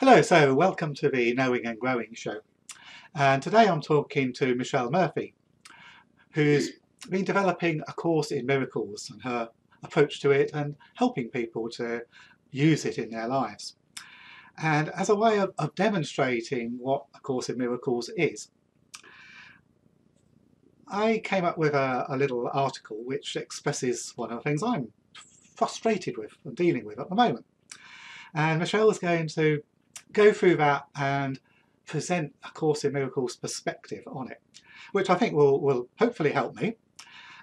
Hello, so welcome to the Knowing and Growing show. And today I'm talking to Michelle Murphy, who's been developing a course in miracles and her approach to it and helping people to use it in their lives. And as a way of, of demonstrating what A Course in Miracles is, I came up with a, a little article which expresses one of the things I'm frustrated with and dealing with at the moment. And Michelle is going to go through that and present A Course in Miracles perspective on it, which I think will, will hopefully help me.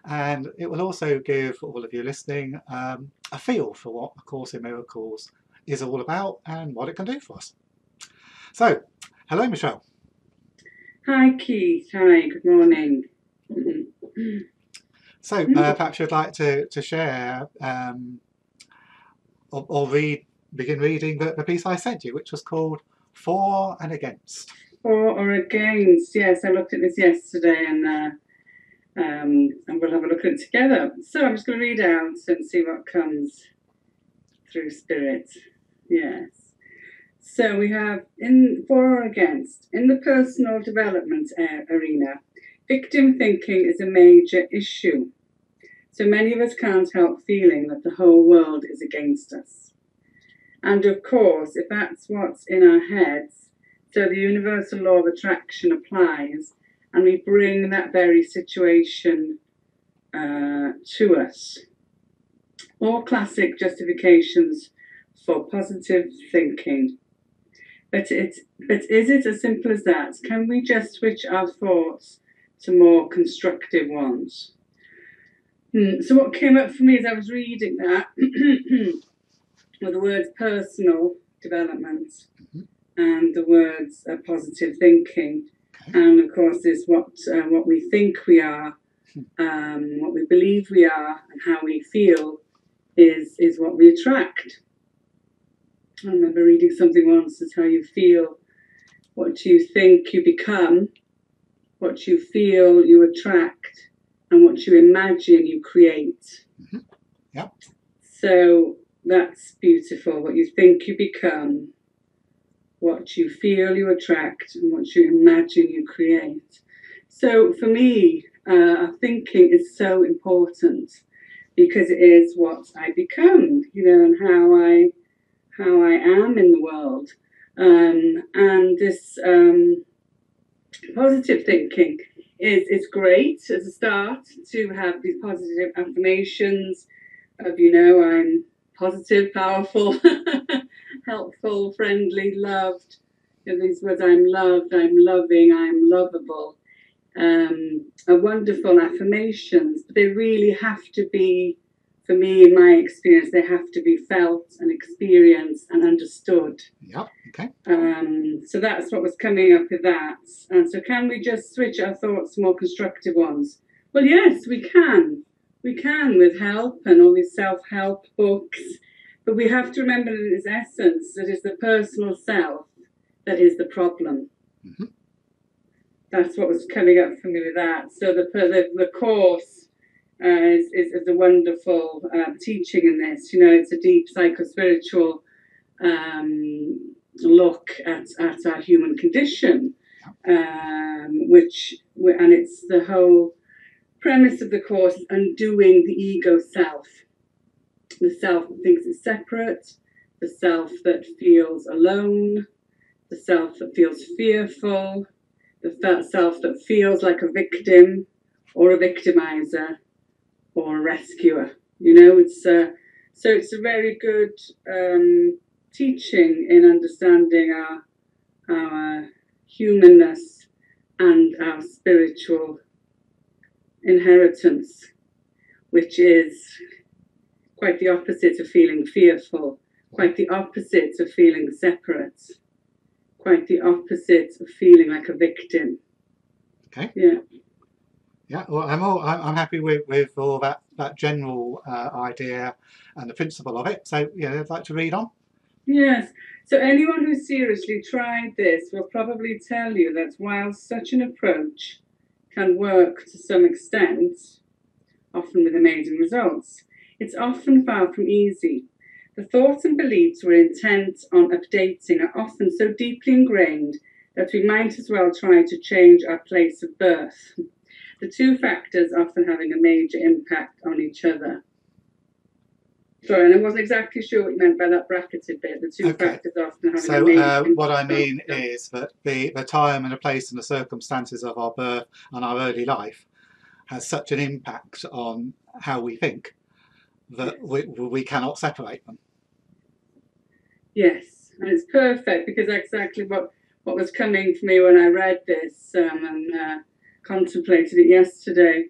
And it will also give all of you listening um, a feel for what A Course in Miracles is all about and what it can do for us. So, hello Michelle. Hi Keith, hi, good morning. So uh, perhaps you'd like to, to share um, or, or, read, begin reading the, the piece I sent you, which was called For and Against. For or Against, yes, I looked at this yesterday and uh, um, and we'll have a look at it together. So I'm just going to read out and see what comes through spirit. Yes. So we have in for or against in the personal development arena Victim thinking is a major issue. So many of us can't help feeling that the whole world is against us. And of course, if that's what's in our heads, so the universal law of attraction applies, and we bring that very situation uh, to us. All classic justifications for positive thinking. But, it, but is it as simple as that? Can we just switch our thoughts to more constructive ones. Hmm. So what came up for me as I was reading that were the words personal development mm-hmm. and the words uh, positive thinking, okay. and of course is what uh, what we think we are, hmm. um, what we believe we are, and how we feel is is what we attract. I remember reading something once: "Is how you feel, what you think you become, what you feel, you attract, and what you imagine, you create. Mm-hmm. Yep. So that's beautiful. What you think, you become. What you feel, you attract, and what you imagine, you create. So for me, uh, thinking is so important because it is what I become, you know, and how I how I am in the world. Um, and this um, positive thinking is, is great as a start to have these positive affirmations of, you know, I'm positive, powerful, helpful, friendly, loved. You know, these words, I'm loved, I'm loving, I'm lovable, um, are wonderful affirmations, but they really have to be for me, in my experience, they have to be felt and experienced and understood. Yep. Okay. Um, so that's what was coming up with that. And so, can we just switch our thoughts to more constructive ones? Well, yes, we can. We can with help and all these self-help books. But we have to remember that its essence, that is the personal self, that is the problem. Mm-hmm. That's what was coming up for me with that. So the the, the course uh, is, is, is, a wonderful uh, teaching in this. You know, it's a deep psycho-spiritual um, look at, at our human condition, um, which and it's the whole premise of the course is undoing the ego self, the self that thinks it's separate, the self that feels alone, the self that feels fearful, the self that feels like a victim or a victimizer or a rescuer. You know, it's uh, so it's a very good um, teaching in understanding our our humanness and our spiritual inheritance, which is quite the opposite of feeling fearful, quite the opposite of feeling separate, quite the opposite of feeling like a victim. Okay. Yeah. Yeah, well, I'm all I'm, I'm happy with, with all that that general uh, idea and the principle of it. So, yeah, I'd like to read on. Yes. So anyone who seriously tried this will probably tell you that while such an approach can work to some extent, often with amazing results, it's often far from easy. The thoughts and beliefs we're intent on updating are often so deeply ingrained that we might as well try to change our place of birth. The two factors often having a major impact on each other. Sorry, and I wasn't exactly sure what you meant by that bracketed bit. The two Okay. factors often having So uh, what I mean is that the, the time and the place and the circumstances of our birth and our early life has such an impact on how we think that we, we cannot separate them. Yes, and it's perfect because exactly what what was coming for me when I read this um, and uh, contemplated it yesterday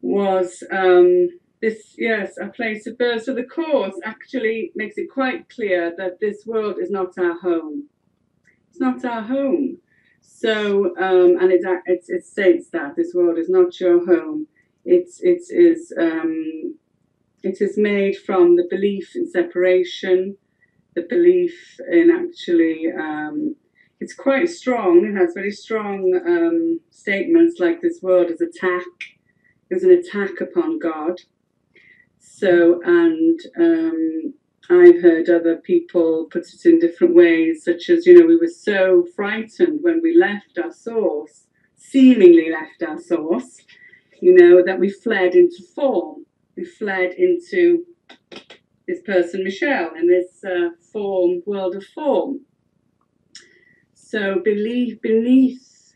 was um, this. Yes, a place of birth. So the course actually makes it quite clear that this world is not our home. It's not our home. So um, and it, it it states that this world is not your home. It's it is um, it is made from the belief in separation the belief in actually um, it's quite strong it has very strong um, statements like this world is attack is an attack upon god so and um, i've heard other people put it in different ways such as you know we were so frightened when we left our source seemingly left our source you know that we fled into form we fled into this person Michelle in this uh, form world of form. So belief beneath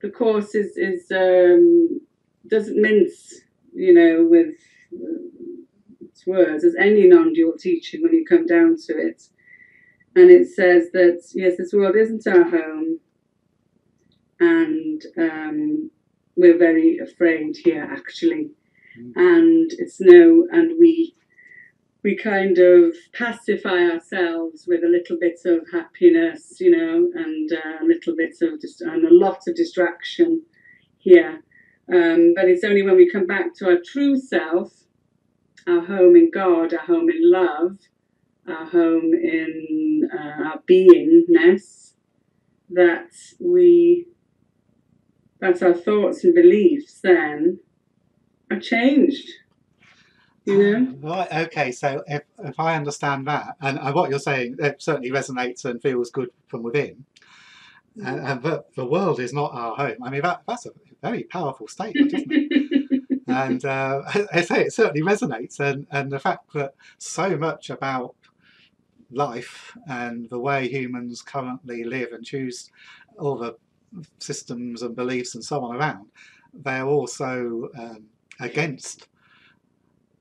the course is is um, doesn't mince, you know, with its words as any non-dual teaching when you come down to it. And it says that yes, this world isn't our home, and um, we're very afraid here actually, Mm. and it's no, and we we kind of pacify ourselves with a little bit of happiness, you know, and uh, a little bit of just and a lot of distraction here. Um, but it's only when we come back to our true self, our home in God, our home in love, our home in uh, our beingness, that we, that our thoughts and beliefs then are changed. You know? Right, okay, so if, if I understand that, and, what you're saying, it certainly resonates and feels good from within, and, and the, the world is not our home. I mean, that, that's a very powerful statement, isn't it? and uh, I say it certainly resonates, and, and the fact that so much about life and the way humans currently live and choose all the systems and beliefs and so on around, they're also um, against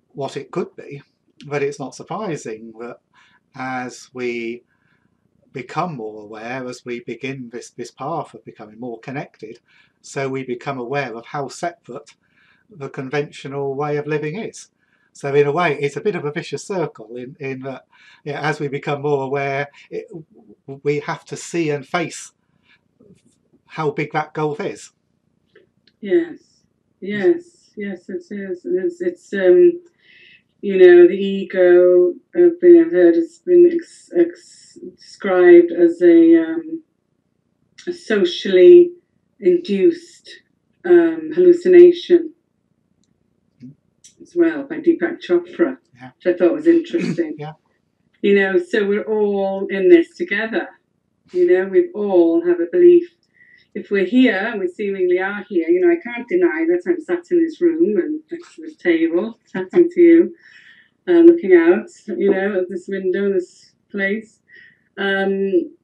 what it could be. But it's not surprising that as we become more aware, as we begin this, this path of becoming more connected, so we become aware of how separate the conventional way of living is. So in a way, it's a bit of a vicious circle in, in that yeah, as we become more aware, it, we have to see and face how big that gulf is. Yes, yes, yes, it is. It's, it's um, you know, the ego, I've been, I've heard, has been ex, ex, described as a, um, a socially induced um, hallucination as well by Deepak Chopra, Yeah. which I thought was interesting. Yeah. You know, so we're all in this together. You know, we all have a belief if we're here and we seemingly are here, you know, I can't deny that I'm sat in this room and next to this table, chatting to you, uh, looking out, you know, at this window, this place. Um,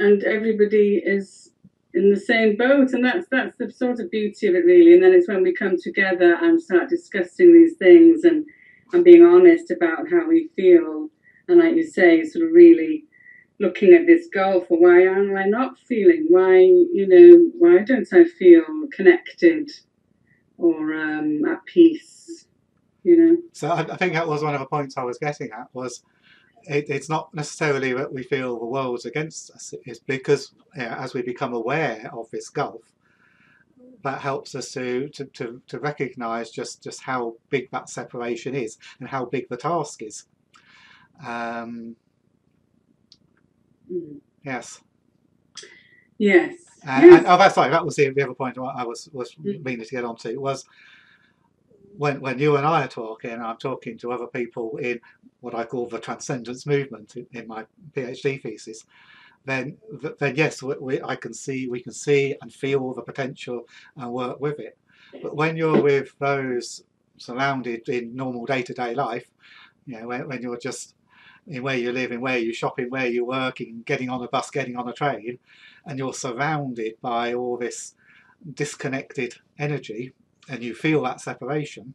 and everybody is in the same boat, and that's that's the sort of beauty of it, really. And then it's when we come together and start discussing these things and and being honest about how we feel, and like you say, sort of really looking at this gulf or why am I not feeling? Why, you know, why don't I feel connected or um, at peace? You know? So I, I think that was one of the points I was getting at was it, it's not necessarily that we feel the world's against us. It's because yeah, as we become aware of this gulf, that helps us to, to, to, to recognise just, just how big that separation is and how big the task is. Um, Mm. yes. Yes. And, yes. and, oh, that's right. That was the, the other point I was was Mm. meaning to get onto was when when you and I are talking, I'm talking to other people in what I call the transcendence movement in, in my PhD thesis. Then, then yes, we, we, I can see we can see and feel the potential and work with it. But when you're with those surrounded in normal day-to-day life, you know, when, when you're just in where you live, in where you shop, in where you're working, getting on a bus, getting on a train, and you're surrounded by all this disconnected energy, and you feel that separation,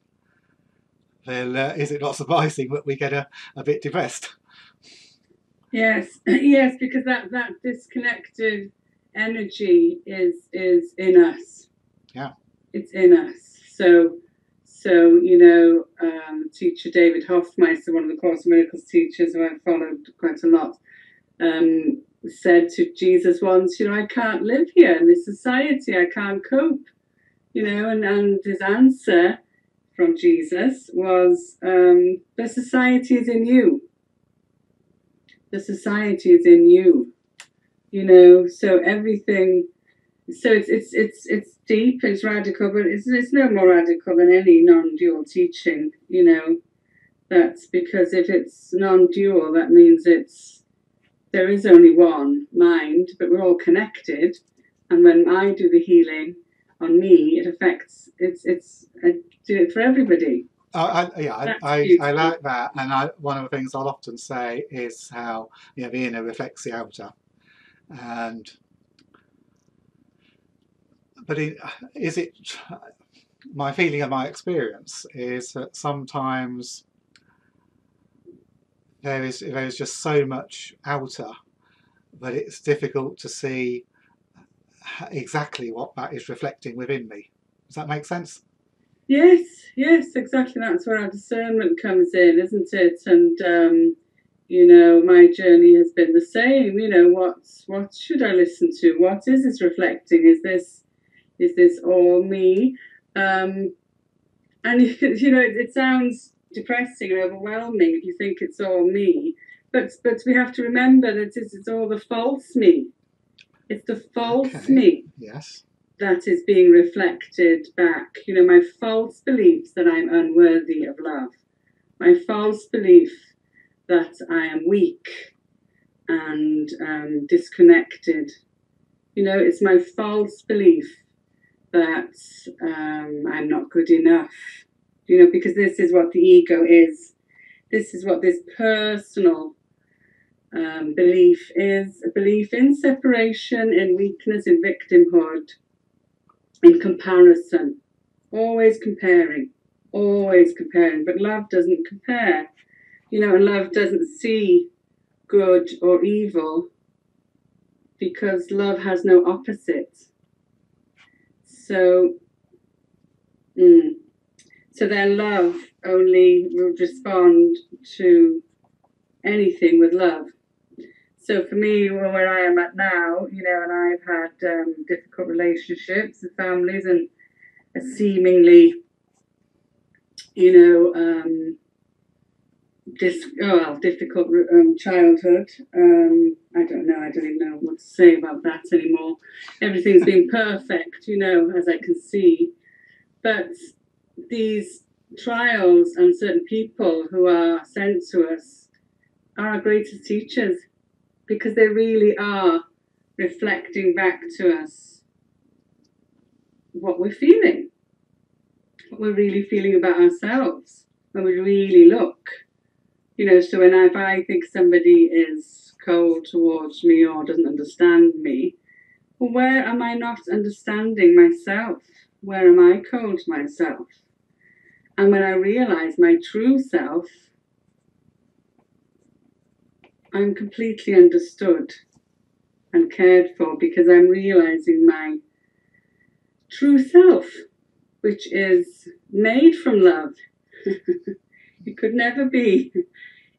then uh, is it not surprising that we get a, a bit depressed? Yes, yes, because that, that disconnected energy is is in us. Yeah. It's in us. So so, you know, um, teacher David Hoffmeister, one of the Course in Miracles teachers who I've followed quite a lot, um, said to Jesus once, you know, I can't live here in this society, I can't cope. You know, and, and his answer from Jesus was, um, the society is in you. The society is in you. You know, so everything so it's it's it's it's deep, it's radical, but it's it's no more radical than any non-dual teaching. You know, that's because if it's non-dual, that means it's there is only one mind, but we're all connected. And when I do the healing on me, it affects it's it's I do it for everybody. Uh, I, yeah, I, I, I, like that, and I, one of the things I'll often say is how you know, the inner reflects the outer, and but it, is it my feeling of my experience is that sometimes there is there is just so much outer that it's difficult to see exactly what that is reflecting within me. Does that make sense? Yes, yes, exactly. That's where our discernment comes in, isn't it? And um, you know, my journey has been the same. You know, what what should I listen to? What is this reflecting? Is this is this all me? Um, and you know, it, it sounds depressing and overwhelming if you think it's all me. But but we have to remember that it's, it's all the false me. It's the false okay. me. Yes. That is being reflected back. You know, my false beliefs that I'm unworthy of love. My false belief that I am weak and um, disconnected. You know, it's my false belief that um, I'm not good enough. You know, because this is what the ego is. This is what this personal um, belief is a belief in separation, in weakness, in victimhood, in comparison. Always comparing, always comparing. But love doesn't compare. You know, and love doesn't see good or evil because love has no opposite so, mm, so their love only will respond to anything with love. So for me, where I am at now, you know, and I've had um, difficult relationships with families and a seemingly, you know, um, dis- oh, well, difficult um, childhood. Um, I don't know. I don't even know what to say about that anymore. Everything's been perfect, you know, as I can see. But these trials and certain people who are sent to us are our greatest teachers because they really are reflecting back to us what we're feeling, what we're really feeling about ourselves when we really look you know, so when I, if I think somebody is cold towards me or doesn't understand me, well, where am I not understanding myself? Where am I cold myself? And when I realize my true self, I'm completely understood and cared for because I'm realizing my true self, which is made from love. It could never be.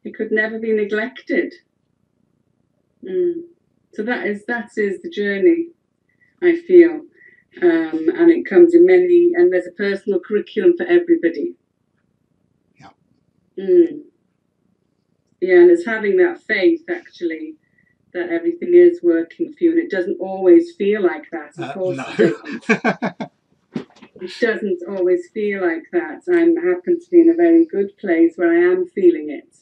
It could never be neglected. Mm. So that is that is the journey. I feel, um, and it comes in many. And there's a personal curriculum for everybody. Yeah. Mm. Yeah, and it's having that faith actually that everything is working for you, and it doesn't always feel like that. Of uh, course, no. it doesn't always feel like that. I happen to be in a very good place where I am feeling it,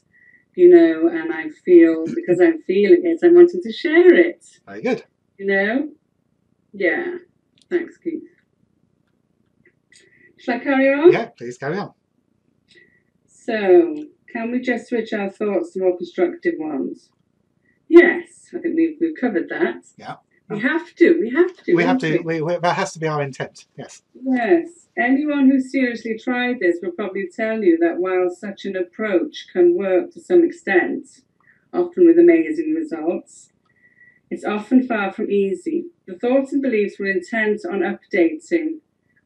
you know, and I feel because I'm feeling it, I'm wanting to share it, Very good. you know? Yeah. Thanks, Keith. Shall I carry on? Yeah, please carry on. So, can we just switch our thoughts to more constructive ones? Yes, I think we've, we've covered that. Yeah. We have to. We have to. We have to, we, we, that has to be our intent. Yes. Yes. Anyone who seriously tried this will probably tell you that while such an approach can work to some extent, often with amazing results, it's often far from easy. The thoughts and beliefs we're intent on updating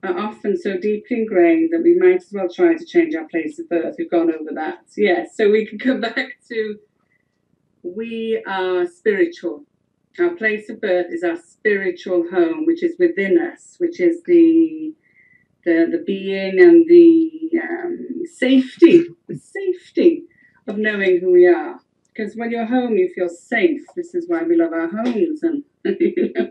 are often so deeply ingrained that we might as well try to change our place of birth. We've gone over that. Yes, so we can come back to we are spiritual. Our place of birth is our spiritual home, which is within us, which is the the, the being and the um, safety, the safety of knowing who we are. Because when you're home, you feel safe. This is why we love our homes. And you know.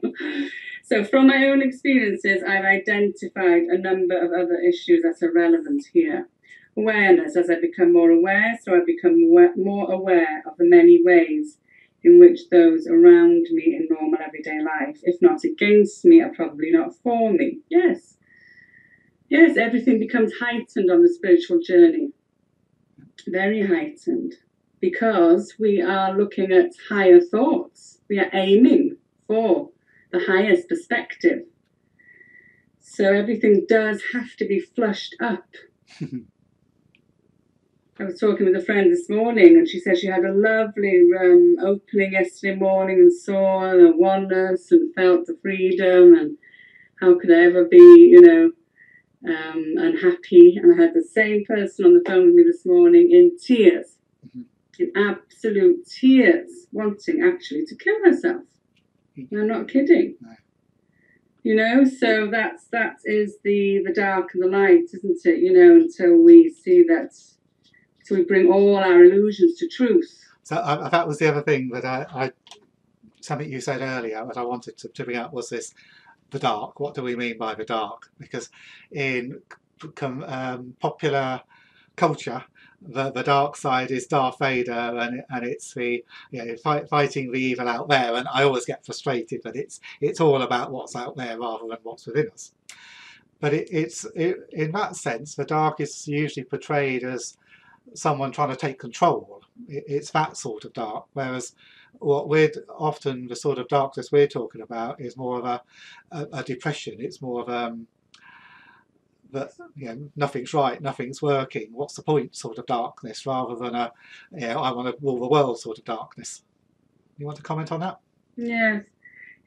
So, from my own experiences, I've identified a number of other issues that are relevant here. Awareness, as I become more aware, so I become more aware of the many ways in which those around me in normal everyday life, if not against me, are probably not for me. Yes. Yes, everything becomes heightened on the spiritual journey. Very heightened. Because we are looking at higher thoughts. We are aiming for the highest perspective. So everything does have to be flushed up. I was talking with a friend this morning, and she said she had a lovely um, opening yesterday morning and saw the oneness and felt the freedom. And how could I ever be, you know, um, unhappy? And I had the same person on the phone with me this morning in tears, Mhm. in absolute tears, wanting actually to kill herself. I'm not kidding. No. You know, so that's that is the the dark and the light, isn't it? You know, until we see that so we bring all our illusions to truth. So uh, that was the other thing that I, I something you said earlier that I wanted to, to bring up was this the dark. What do we mean by the dark? Because in um, popular culture, the, the dark side is Darth Vader, and and it's the you know fight, fighting the evil out there. And I always get frustrated that it's it's all about what's out there rather than what's within us. But it, it's it, in that sense, the dark is usually portrayed as someone trying to take control. It, it's that sort of dark. Whereas what we're often the sort of darkness we're talking about is more of a, a, a depression. It's more of um, that you know nothing's right, nothing's working. What's the point? Sort of darkness, rather than a you know I want to rule the world sort of darkness. You want to comment on that? Yes.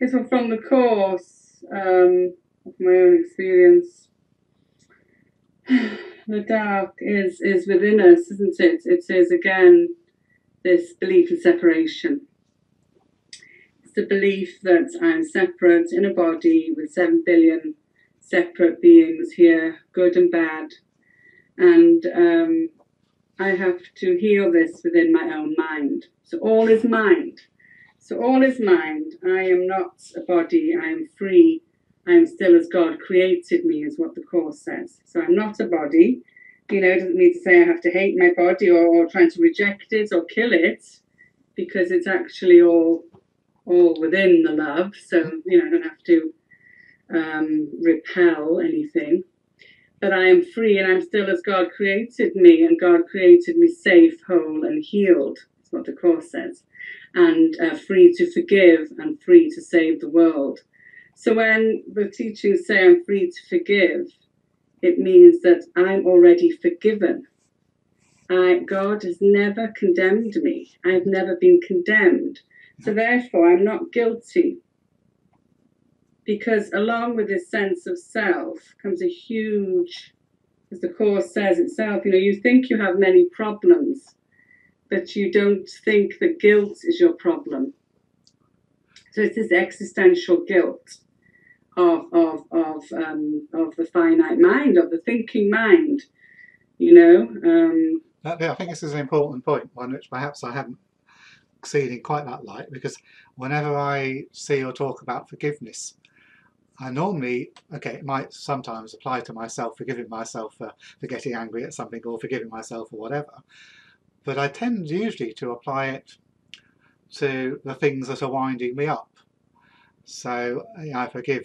Yes, well, from the course, um, of my own experience, the dark is, is within us, isn't it? It is again this belief in separation. It's the belief that I'm separate in a body with seven billion separate beings here, good and bad. And um, I have to heal this within my own mind. So all is mind. So all is mind. I am not a body. I am free. I am still as God created me, is what the Course says. So I'm not a body. You know, it doesn't mean to say I have to hate my body or, or trying to reject it or kill it, because it's actually all all within the love. So, you know, I don't have to um, repel anything. But I am free and I'm still as God created me, and God created me safe, whole, and healed. That's what the Course says. And uh, free to forgive and free to save the world. So when the teachings say I'm free to forgive, it means that I'm already forgiven. I, God has never condemned me. I've never been condemned. So therefore, I'm not guilty. Because along with this sense of self comes a huge, as the Course says itself, you know, you think you have many problems, but you don't think that guilt is your problem. So it's this existential guilt of of of um, of the finite mind, of the thinking mind. You know, um, yeah, I think this is an important point, one which perhaps I haven't seen in quite that light, because whenever I see or talk about forgiveness, I normally, okay, it might sometimes apply to myself, forgiving myself for, for getting angry at something or forgiving myself or whatever. But I tend usually to apply it to the things that are winding me up. So you know, I forgive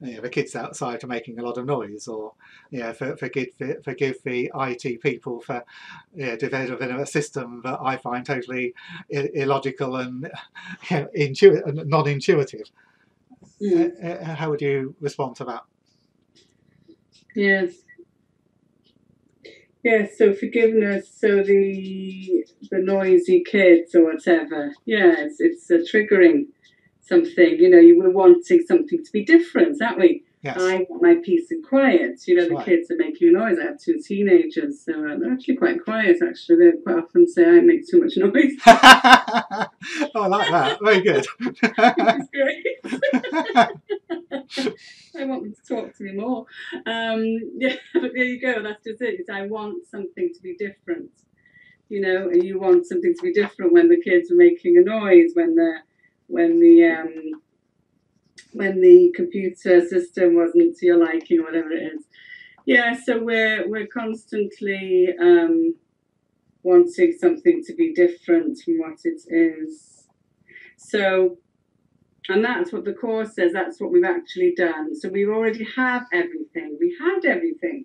you know, the kids outside for making a lot of noise, or you know, for, forgive, forgive the IT people for you know, developing a system that I find totally illogical and you know, intu- non-intuitive. Mm. Uh, uh, how would you respond to that? Yes. Yes, so forgiveness, so the the noisy kids or whatever. Yeah, it's, it's uh, triggering something. You know, you were wanting something to be different, aren't we? Yes. I want my peace and quiet. You know, the right. kids are making noise. I have two teenagers, so they're actually quite quiet. Actually, they quite often say I make too much noise. oh, I like that. Very good. Great. I want them to talk to me more. Um, yeah, but there you go. That's just it. I want something to be different. You know, and you want something to be different when the kids are making a noise, when they're when the um, when the computer system wasn't to your liking, or whatever it is. Yeah, so we're we're constantly um, wanting something to be different from what it is. So, and that's what the course says. That's what we've actually done. So we already have everything. We had everything.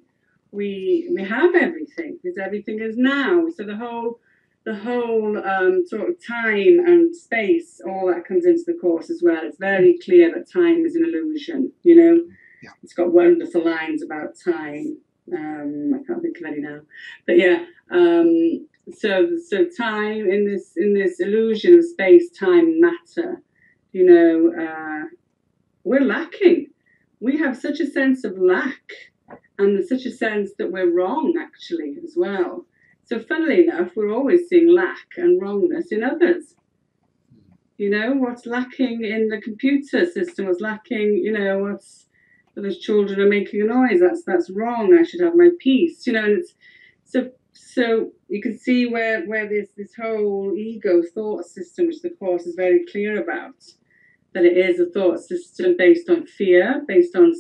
We we have everything because everything is now. So the whole the whole um, sort of time and space, all that comes into the course as well. It's very clear that time is an illusion, you know. Yeah. It's got wonderful lines about time. Um, I can't think of any now, but yeah. Um, so so time in this in this illusion of space, time, matter, you know, uh, we're lacking. We have such a sense of lack, and such a sense that we're wrong actually as well so, funnily enough, we're always seeing lack and wrongness in others. You know, what's lacking in the computer system, what's lacking, you know, what's those children are making a noise, that's that's wrong, I should have my peace, you know, and it's so so you can see where, where this this whole ego thought system, which the course is very clear about, that it is a thought system based on fear, based on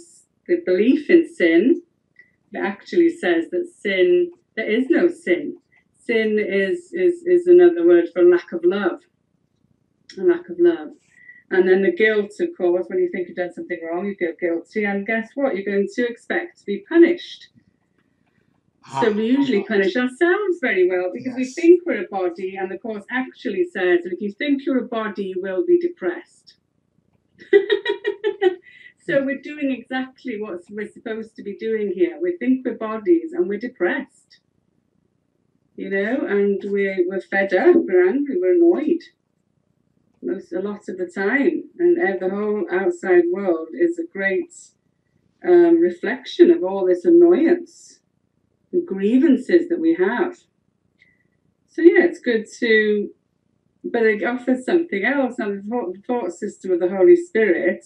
the belief in sin. It actually says that sin there is no sin. Sin is, is, is another word for lack of love. A lack of love. And then the guilt, of course, when you think you've done something wrong, you feel guilty. And guess what? You're going to expect to be punished. So we ah, usually punish ourselves very well because yes. we think we're a body, and the course actually says that if you think you're a body, you will be depressed. so we're doing exactly what we're supposed to be doing here. We think we're bodies, and we're depressed you know, and we're, we're fed up, we're angry, we're annoyed most a lot of the time, and the whole outside world is a great um, reflection of all this annoyance and grievances that we have. So yeah, it's good to, but it offers something else. Now the thought, the thought system of the Holy Spirit,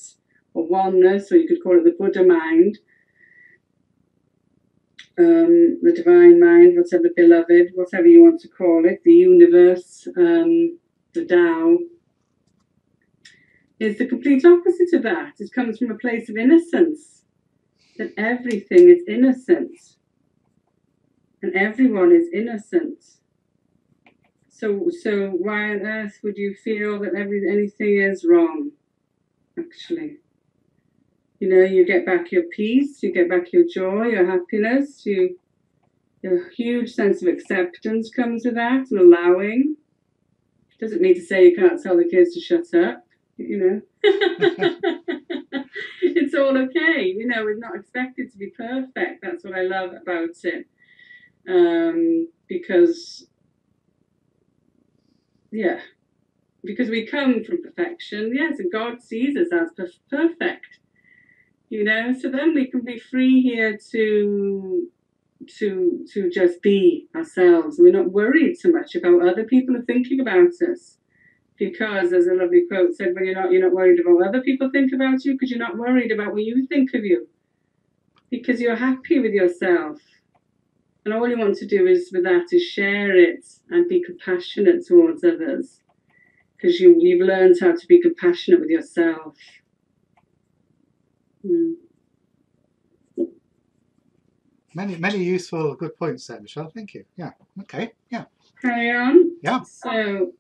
or oneness, or you could call it the Buddha mind, um, the divine mind, whatever beloved, whatever you want to call it, the universe, um, the Tao, is the complete opposite of that. It comes from a place of innocence, that everything is innocent, and everyone is innocent. So, so why on earth would you feel that every anything is wrong? Actually. You know, you get back your peace, you get back your joy, your happiness, you a huge sense of acceptance comes with that and allowing. Doesn't mean to say you can't tell the kids to shut up, you know. it's all okay, you know, it's not expected to be perfect. That's what I love about it. Um, because, yeah, because we come from perfection, yes, and God sees us as perfect you know? So then we can be free here to to to just be ourselves. We're not worried so much about other people are thinking about us. Because as a lovely quote said when you're not you're not worried about what other people think about you because you're not worried about what you think of you. Because you're happy with yourself. And all you want to do is with that is share it and be compassionate towards others. Because you, you've learned how to be compassionate with yourself. Hmm. Many, many useful, good points there, Michelle. Thank you. Yeah. Okay. Yeah. Carry on. Yeah. So,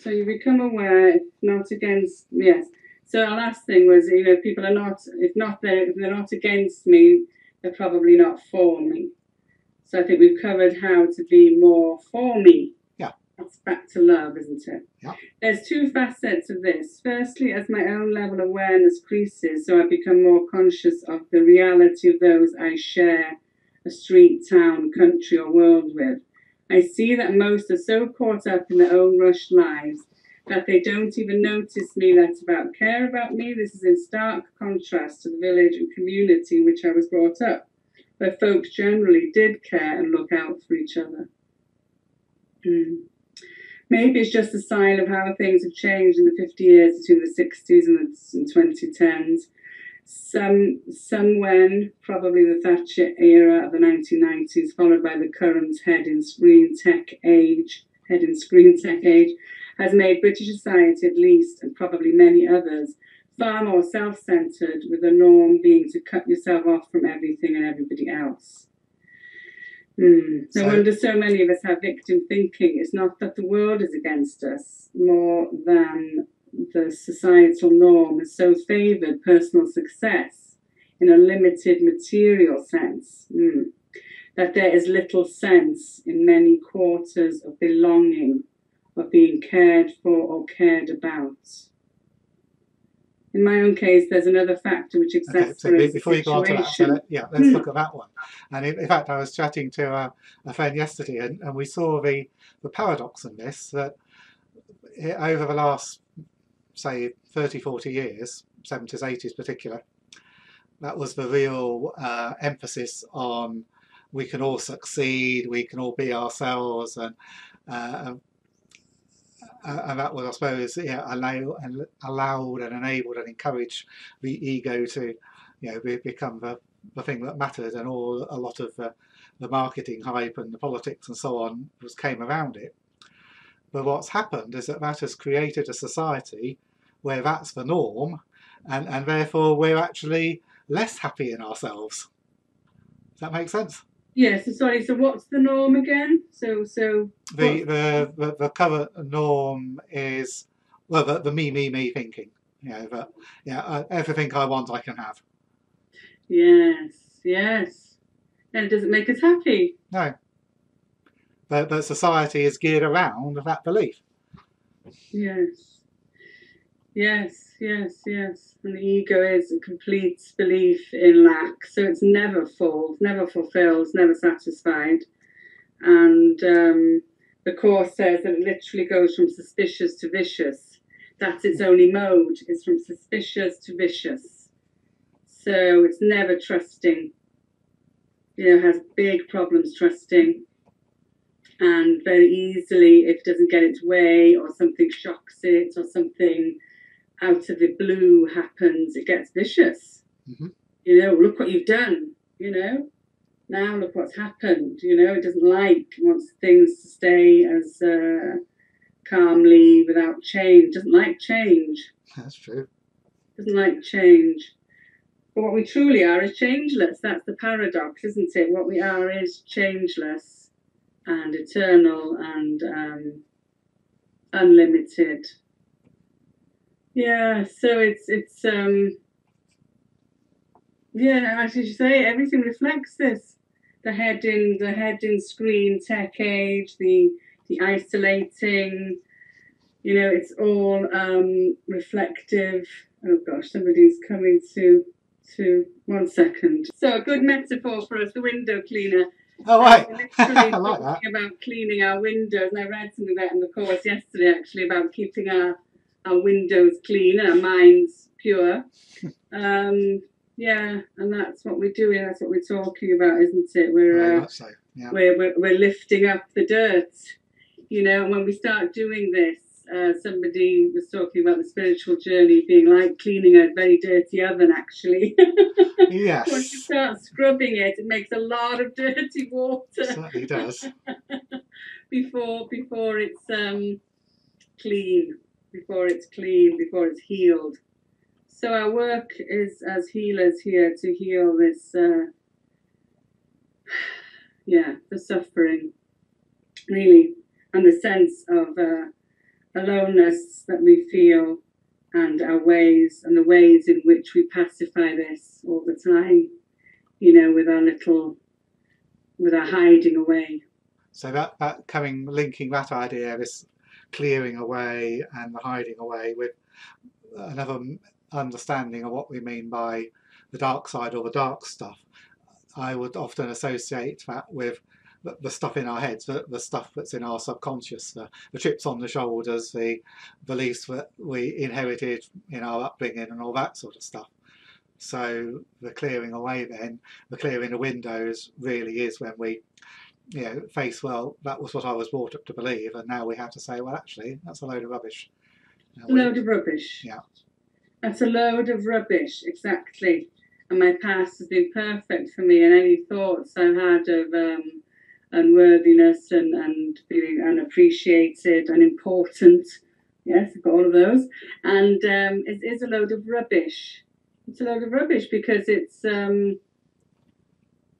so you become aware, if not against, yes. So our last thing was, you know, people are not, if not they're, if they're not against me, they're probably not for me. So I think we've covered how to be more for me. That's back to love, isn't it? Yeah. There's two facets of this. Firstly, as my own level of awareness increases, so I become more conscious of the reality of those I share a street, town, country, or world with. I see that most are so caught up in their own rushed lives that they don't even notice me, let about care about me. This is in stark contrast to the village and community in which I was brought up, where folks generally did care and look out for each other. Hmm. Maybe it's just a sign of how things have changed in the 50 years between the 60s and the 2010s. Some, some when, probably the Thatcher era of the 1990s, followed by the current head in screen tech age, head in screen tech age, has made British society, at least, and probably many others, far more self centered, with the norm being to cut yourself off from everything and everybody else. No So- wonder so many of us have victim thinking. It's not that the world is against us, more than the societal norm has so favoured personal success in a limited material sense. Hmm. That there is little sense in many quarters of belonging of being cared for or cared about. In my own case, there's another factor which Okay. So the before you go on to that, so situation. let, yeah, let's Hmm. look at that one. And in, in fact, I was chatting to a, a friend yesterday, and, and we saw the the paradox in this that over the last say 30, 40 years, 70s, 80s particular, that was the real uh, emphasis on we can all succeed, we can all be ourselves, and uh, uh, and that was, I suppose, yeah, allow, and allowed and enabled and encouraged the ego to, you know, be, become the, the thing that mattered, and all a lot of the, marketing hype and the politics and so on was came around it. But what's happened is that that has created a society where that's the norm, and, and therefore we're actually less happy in ourselves. Does that make sense? Yes, so sorry, so what's the norm again? So so The the, the, the current norm is well the, the me me me thinking. You know that yeah uh, everything I want I can have. yes, yes. And it doesn't make us happy. No. But, but society is geared around that belief. Yes. Yes, yes, yes. And the ego is a complete belief in lack. So it's never full, never fulfilled, never satisfied. And um, the Course says that it literally goes from suspicious to vicious. That's its only mode, is from suspicious to vicious. So it's never trusting. You know, has big problems trusting. And very easily, if it doesn't get its way or something shocks it or something out of the blue happens, it gets vicious. Mhm. You know, look what you've done, you know. Now look what's happened, you know, it doesn't like, it wants things to stay as uh, calmly without change, doesn't like change, That's true. doesn't like change. But what we truly are is changeless. That's the paradox, isn't it? What we are is changeless and eternal and um, unlimited. Yeah, so it's it's um yeah, as you say, everything reflects this. The head in the head in screen tech age, the the isolating, you know, it's all um reflective. Oh gosh, somebody's coming to to one second. So a good metaphor for us, the window cleaner. Oh right. We're literally I like that. about cleaning our windows, and I read something about in the course yesterday actually about keeping our our windows clean and our minds pure. Um, yeah, and that's what we're doing. That's what we're talking about, isn't it? We're uh, so. Yeah. we're, we're we're lifting up the dirt. You know, and when we start doing this, uh, somebody was talking about the spiritual journey being like cleaning a very dirty oven. Actually, Yes. once you start scrubbing it, it makes a lot of dirty water Certainly does. before before it's um clean before it's clean before it's healed So our work is as healers here to heal this, uh, yeah, the suffering, really, and the sense of uh, aloneness that we feel, and our ways and the ways in which we pacify this all the time, you know, with our little, with our hiding away. So that, that coming, linking that idea, this clearing away and the hiding away with another understanding of what we mean by the dark side or the dark stuff. I would often associate that with the, the stuff in our heads, the, the, stuff that's in our subconscious, the, the chips on the shoulders, the beliefs that we inherited in our upbringing and all that sort of stuff. So the clearing away then, the clearing the windows really is when we you know, face, well, that was what I was brought up to believe, and now we have to say, well, actually, that's a load of rubbish. a load of rubbish. Yeah. That's a load of rubbish, exactly. And my past has been perfect for me, and any thoughts I had of um, unworthiness and, and feeling unappreciated and important. Yes, I've got all of those. And um, it is a load of rubbish. It's a load of rubbish because it's um,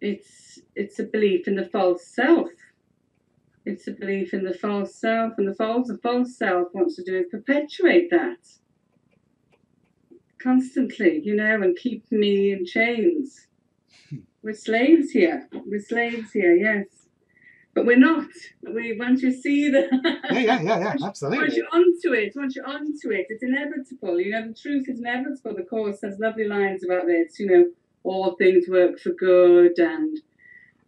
it's it's a belief in the false self. It's a belief in the false self, and the false the false self wants to do is perpetuate that constantly, you know, and keep me in chains. We're slaves here. We're slaves here, yes. But we're not. We once you see the yeah, yeah, yeah, yeah, absolutely. Once you're onto it, once you're onto it, it's inevitable. You know, the truth is inevitable. The course has lovely lines about this. You know, all things work for good, and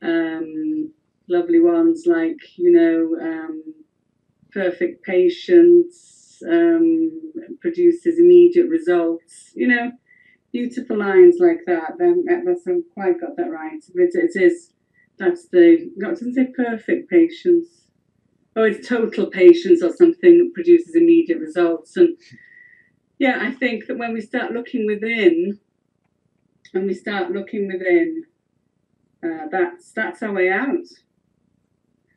um, lovely ones like you know, um, perfect patience um, produces immediate results. You know, beautiful lines like that. Then that's I've quite got that right. It, it is that's the, no, doesn't say perfect patience. Oh, it's total patience or something that produces immediate results. And yeah, I think that when we start looking within, when we start looking within, uh, that's that's our way out.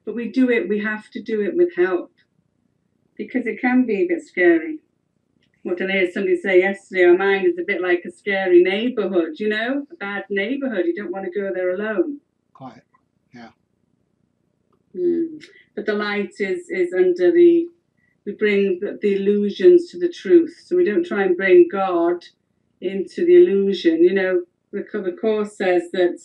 But we do it. We have to do it with help because it can be a bit scary. What did I hear somebody say yesterday? Our mind is a bit like a scary neighbourhood. You know, a bad neighbourhood. You don't want to go there alone. Quite. Yeah. Mm. But the light is is under the we bring the, the, illusions to the truth. So we don't try and bring God into the illusion. You know, the, the course says that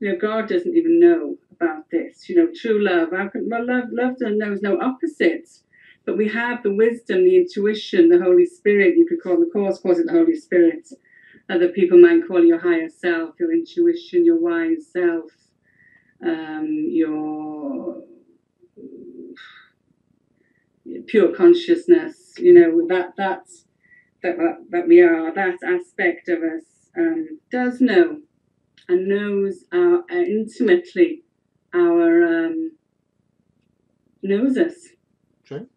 you know God doesn't even know about this. You know, true love. How can well love love knows no opposites. But we have the wisdom, the intuition, the Holy Spirit. You could call the course calls it the Holy Spirit other people might call your higher self, your intuition, your wise self, um, your pure consciousness. You know that that's that that we are that aspect of us um, does know and knows our uh, intimately our um, knows us. True.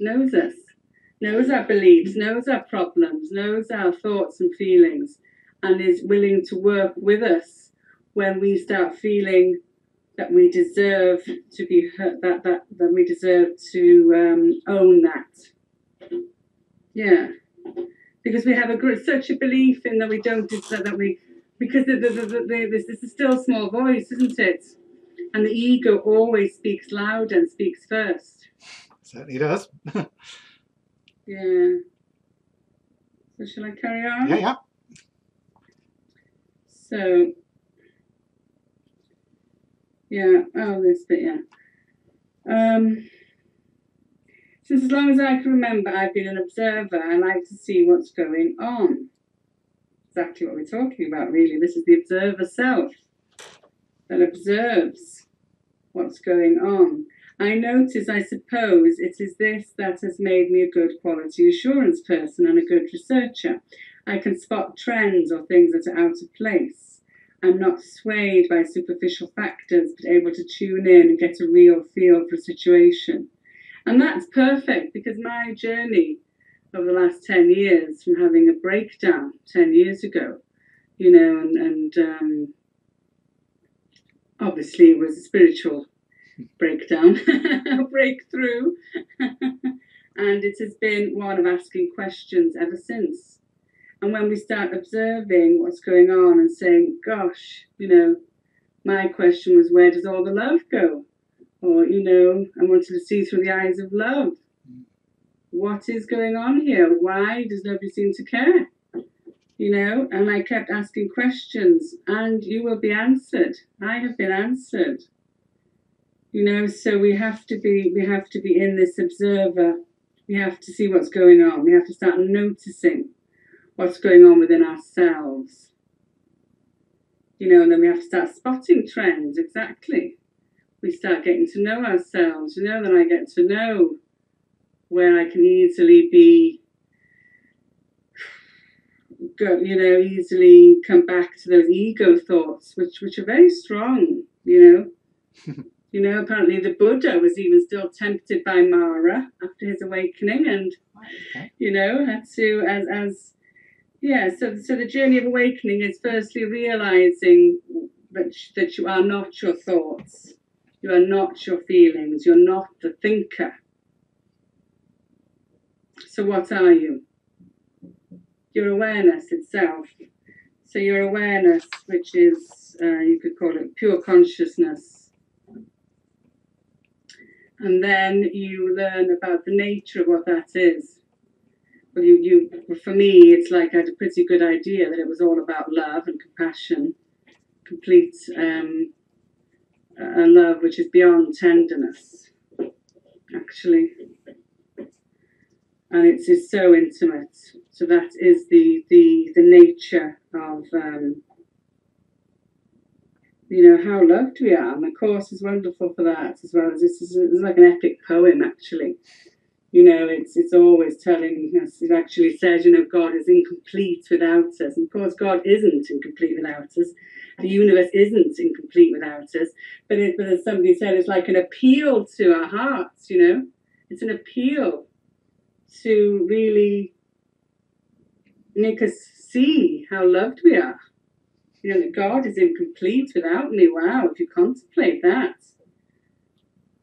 Knows us knows our beliefs, knows our problems, knows our thoughts and feelings, and is willing to work with us when we start feeling that we deserve to be hurt, that that that we deserve to um, own that. Yeah, because we have a such a belief in that we don't that we because the, the, the, the, this, this is still a small voice, isn't it? And the ego always speaks loud and speaks first. Certainly does. Yeah. So shall I carry on? Yeah, yeah. So, yeah, oh, this bit, yeah. Um, since as long as I can remember, I've been an observer. I like to see what's going on. Exactly what we're talking about, really. This is the observer self that observes what's going on. I notice, I suppose, it is this that has made me a good quality assurance person and a good researcher. I can spot trends or things that are out of place. I'm not swayed by superficial factors, but able to tune in and get a real feel for a situation. And that's perfect because my journey over the last 10 years from having a breakdown 10 years ago, you know, and, and um, obviously it was a spiritual breakdown, breakthrough. And it has been one of asking questions ever since. And when we start observing what's going on and saying, gosh, you know, my question was, where does all the love go? Or, you know, I wanted to see through the eyes of love. What is going on here? Why does nobody seem to care? You know, and I kept asking questions, and you will be answered. I have been answered. You know, so we have to be we have to be in this observer. We have to see what's going on. We have to start noticing what's going on within ourselves. You know, and then we have to start spotting trends, exactly. We start getting to know ourselves, you know, then I get to know where I can easily be, go, you know, easily come back to those ego thoughts, which, which are very strong, you know. you know, apparently the Buddha was even still tempted by Mara after his awakening and, Okay. you know, had to, as, as yeah, so so the journey of awakening is firstly realizing that that you are not your thoughts, you are not your feelings, you're not the thinker. So what are you? Your awareness itself. So your awareness, which is uh, you could call it pure consciousness. And then you learn about the nature of what that is well, you, you, for me, it's like I had a pretty good idea that it was all about love and compassion, complete um, a love which is beyond tenderness, actually, and it's, so intimate. So that is the the the nature of um, you know how loved we are, and the course is wonderful for that as well. As this is like an epic poem actually you know, it's it's always telling us. It actually says, you know, God is incomplete without us. And of course, God isn't incomplete without us. The universe isn't incomplete without us. But it, but as somebody said, it's like an appeal to our hearts. You know, it's an appeal to really make us see how loved we are. You know, that God is incomplete without me. Wow, if you contemplate that.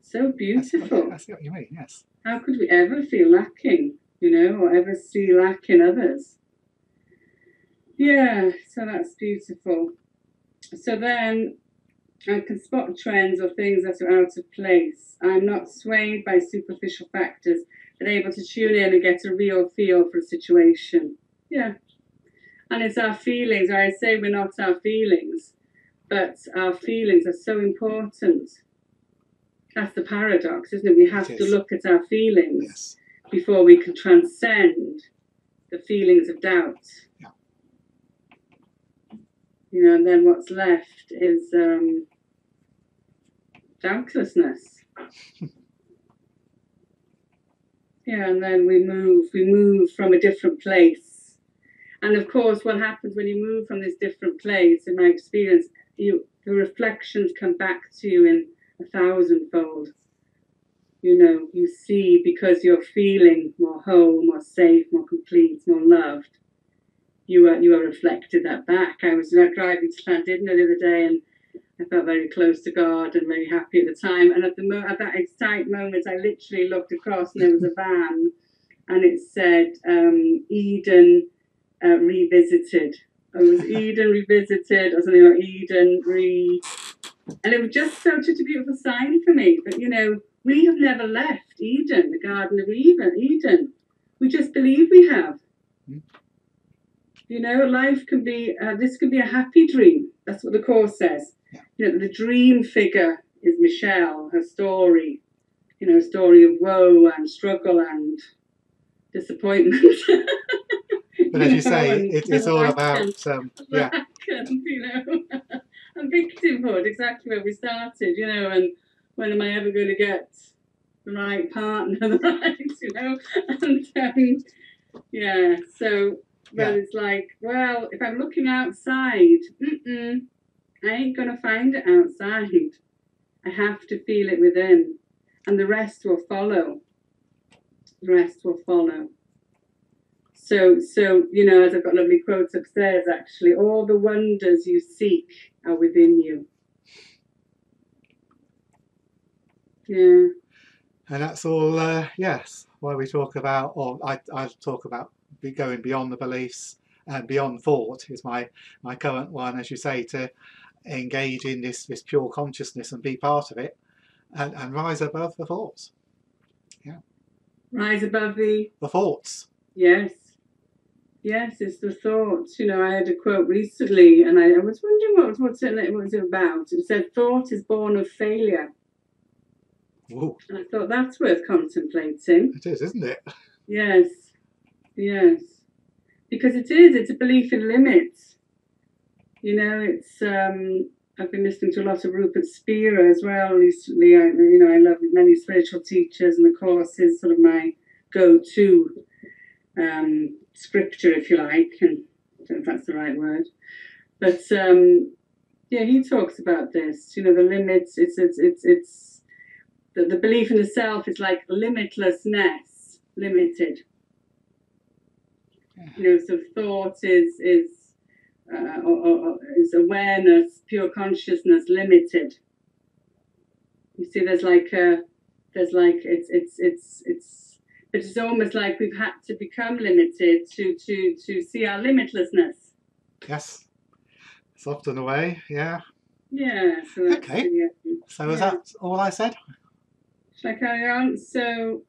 So beautiful I see what you mean, yes. How could we ever feel lacking, you know, or ever see lack in others? Yeah, so that's beautiful. So then I can spot trends or things that are out of place. I'm not swayed by superficial factors, but able to tune in and get a real feel for a situation. Yeah. And it's our feelings. I say we're not our feelings, but our feelings are so important. That's the paradox, isn't it? We have It to look at our feelings Yes. before we can transcend the feelings of doubt. Yeah. You know, and then what's left is um, doubtlessness. yeah, and then we move, we move from a different place. And of course, what happens when you move from this different place, in my experience, you the reflections come back to you in a thousandfold. You know, you see because you're feeling more whole, more safe, more complete, more loved. You are you are reflected that back. I was driving to Llandudno the other day, and I felt very close to God and very happy at the time. And at the mo- at that exact moment, I literally looked across, and there was a van, and it said um, Eden uh, revisited. It was Eden revisited, or something like Eden re. And it was just such a beautiful sign for me that, you know, we have never left Eden, the Garden of Eden. Eden. We just believe we have. Mm. You know, life can be, uh, this can be a happy dream. That's what the Course says. Yeah. You know, the dream figure is Michelle, her story, you know, a story of woe and struggle and disappointment. But as you say, it, it's all about, um, yeah, you know, and victimhood, exactly where we started, you know, and when am I ever going to get the right partner, the right, you know, and um, yeah, so, but Yeah. it's like, well, if I'm looking outside, mm-mm, I ain't going to find it outside. I have to feel it within, and the rest will follow. The rest will follow. So, so you know, as I've got lovely quotes upstairs, actually, all the wonders you seek are within you. Yeah, And that's all, uh, yes, why we talk about, or I, I talk about be going beyond the beliefs and beyond thought is my, my current one, as you say, to engage in this, this pure consciousness and be part of it and, and rise above the thoughts. Yeah. Rise above the The thoughts. Yes. Yes, it's the thoughts. You know, I had a quote recently and I, I was wondering what, what's it, what was it about. It said, Thought is born of failure. Ooh, And I thought that's worth contemplating. it is, isn't it? Yes. Yes. Because it is, it's a belief in limits. You know, it's, um, I've been listening to a lot of Rupert Spira as well recently. I, you know, I love many spiritual teachers, and the Course is sort of my go-to um, scripture, if you like. And I don't know if that's the right word, but um, yeah, he talks about this. You know, the limits. It's it's it's it's the, the belief in the self is like limitlessness, limited. You know, so thought is is uh, or, or, is awareness, pure consciousness, limited. You see, there's like a, there's like it's it's it's it's, it's almost like we've had to become limited to to to see our limitlessness. Yes. It's often the way, yeah. Yeah. So Okay. Yeah. So is Yeah. that all I said? Shall I carry on? So.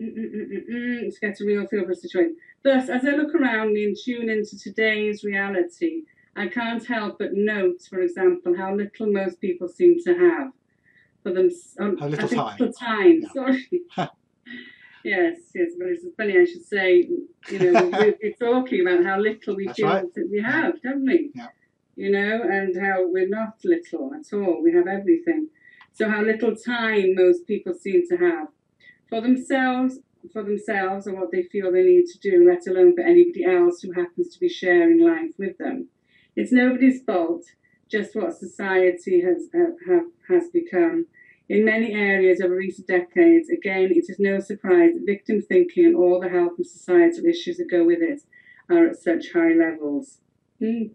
Mm-mm-mm-mm-mm. Let's get a real feel for the situation. Thus, as I look around me and tune into today's reality, I can't help but note, for example, how little most people seem to have for them. Um, How little time. Little time. Yeah. Sorry. yes, yes, but it's funny. I should say, you know, we're, we're talking about how little we That's feel right. that we have, don't we? Yeah. You know, and how we're not little at all. We have everything. So how little time most people seem to have for themselves, for themselves, or what they feel they need to do, let alone for anybody else who happens to be sharing life with them. It's nobody's fault, just what society has uh, have, has become. In many areas over recent decades, again, it is no surprise that victim thinking and all the health and societal issues that go with it are at such high levels. Hmm.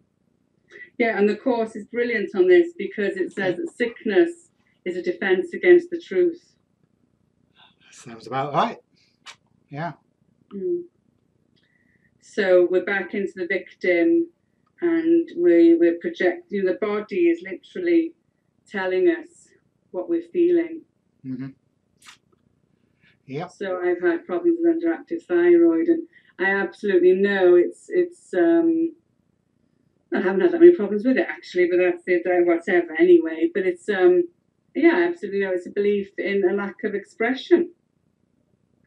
Yeah, and the course is brilliant on this because it says that sickness is a defense against the truth. Sounds about right. Yeah. Mm. So we're back into the victim, and we we're projecting. The body is literally telling us what we're feeling. hmm Yep. So I've had problems with underactive thyroid, and I absolutely know it's it's. Um, I haven't had that many problems with it actually, but that's it. Uh, whatever, anyway. But it's um, yeah, absolutely know it's a belief in a lack of expression.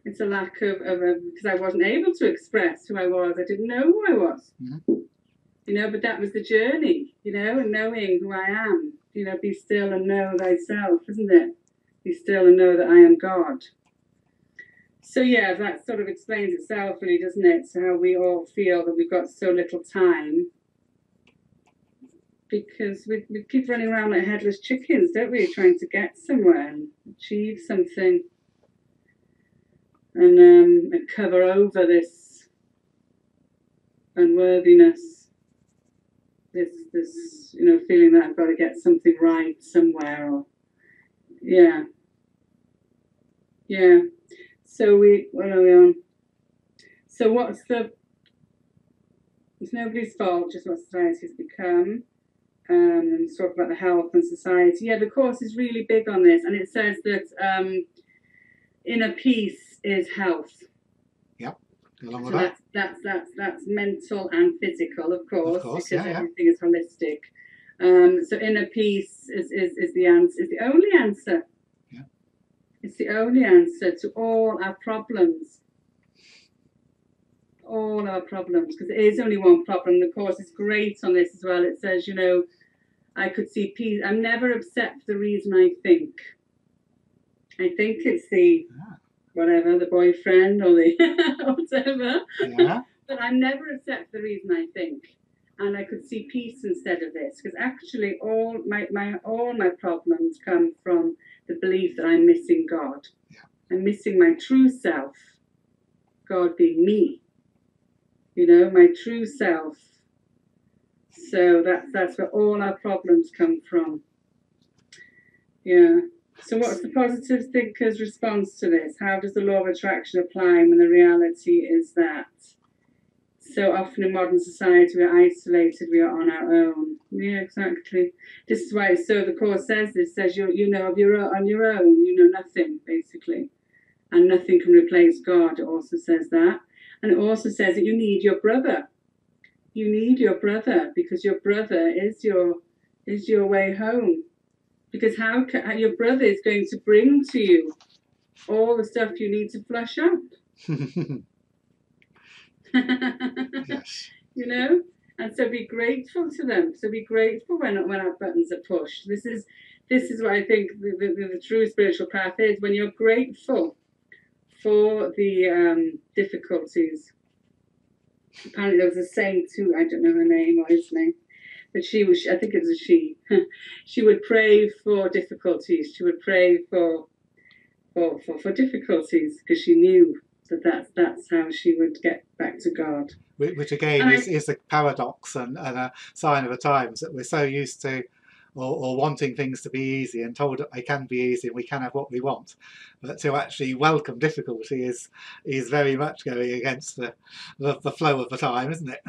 It's a lack of of because I wasn't able to express who I was. I didn't know who I was. Mhm. You know, but that was the journey. You know, and knowing who I am. You know, be still and know thyself, isn't it? Be still and know that I am God. So yeah, that sort of explains itself, really, doesn't it? So how we all feel that we've got so little time because we, we keep running around like headless chickens, don't we? Trying to get somewhere and achieve something, and um, and cover over this unworthiness, this this you know feeling that I've got to get something right somewhere, or yeah, yeah. So we, what are we on? So what's the? It's nobody's fault, just what society has become. Um, and talk about the health and society. Yeah, the course is really big on this, and it says that um, inner peace is health. Along So with that. that's that's that's that's mental and physical, of course, course, because yeah, yeah. everything is holistic. Um, so inner peace is, is, is the answer, is the only answer. Yeah. It's the only answer to all our problems. All our problems, because there is only one problem. The course is great on this as well. It says, you know, I could see peace. I'm never upset for the reason I think. I think it's the Ah. Whatever, the boyfriend or the whatever. Yeah. But I'm never upset for the reason I think. And I could see peace instead of this. Because actually all my, my all my problems come from the belief that I'm missing God. Yeah. I'm missing my true self. God being me. You know, my true self. So that's that's where all our problems come from. Yeah. So, what's the positive thinker's response to this? How does the law of attraction apply when the reality is that so often in modern society we're isolated, we are on our own? Yeah, exactly. This is why. So the course says this says you you know of your own, on your own, you know nothing basically, and nothing can replace God. It also says that, and it also says that you need your brother. You need your brother because your brother is your is your way home because how can, your brother is going to bring to you all the stuff you need to flush out. yes. you know, and so be grateful to them. So be grateful when when our buttons are pushed. This is this is what I think the, the, the true spiritual path is. When you're grateful for the um, difficulties. Apparently, there was a saint too. I don't know her name or his name but she was, I think it was a she, she would pray for difficulties. She would pray for, for, for, for difficulties because she knew that that's, that's how she would get back to God. Which, which again I- is, is a paradox and, and a sign of the times that we're so used to or, or wanting things to be easy and told that they can be easy and we can have what we want. But to actually welcome difficulty is is very much going against the, the, the flow of the time, isn't it?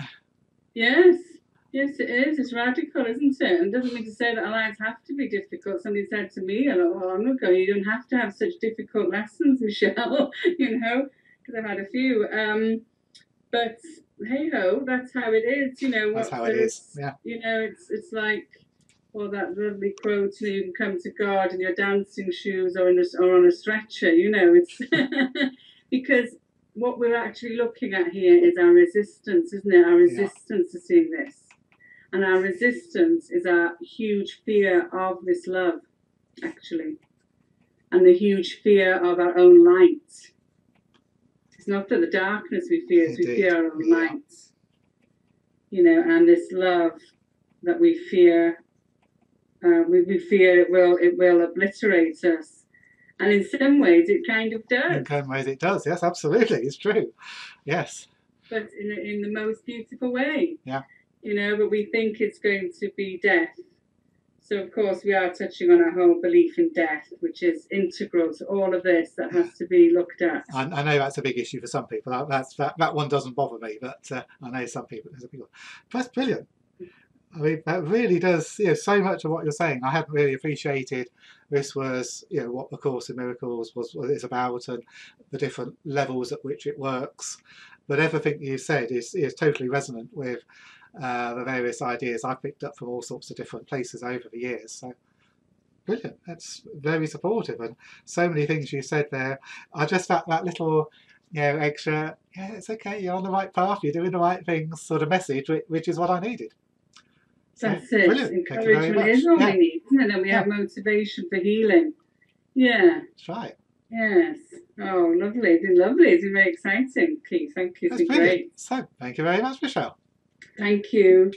Yes, yes, it is. It's radical, isn't it? And it doesn't mean to say that our lives have to be difficult. Somebody said to me a little while ago, you don't have to have such difficult lessons, Michelle, you know, because I've had a few. Um, but hey ho, that's how it is, you know. That's how it is. Yeah. You know, it's it's like, well, that lovely quote, you know, you can come to God in your dancing shoes or, in a, or on a stretcher, you know, it's because what we're actually looking at here is our resistance, isn't it? Our Yeah. resistance to seeing this. And our resistance is our huge fear of this love, actually, and the huge fear of our own light. It's not that the darkness we fear, it's we fear our own Yeah. light. You know, and this love that we fear, uh, we, we fear it will it will obliterate us. And in some ways, it kind of does. In some ways it does. Yes, absolutely. It's true. Yes. but in, in the most beautiful way. Yeah. You know, but we think it's going to be death. So, of course, we are touching on our whole belief in death, which is integral to all of this that has to be looked at. I, I know that's a big issue for some people. That, that's, that, that one doesn't bother me, but uh, I know some people. Some people. That's brilliant. I mean, that really does. You know, so much of what you're saying, I hadn't really appreciated. This was, you know, what the Course in Miracles was, it's about, and the different levels at which it works. But everything you said is is totally resonant with uh, the various ideas I've picked up from all sorts of different places over the years. So. Brilliant. That's very supportive, and so many things you said there. are just that that little, you know, extra. Yeah, it's okay. You're on the right path. You're doing the right things. Sort of message, which, is what I needed. So, That's it. Brilliant. Thank you very Encouragement is all Yeah, we need, isn't it? And we have motivation for healing. Yeah, that's right. yes. Oh, lovely. It's lovely. It's very exciting, Keith. Thank you. That's brilliant. great. So, thank you very much, Michelle. Thank you.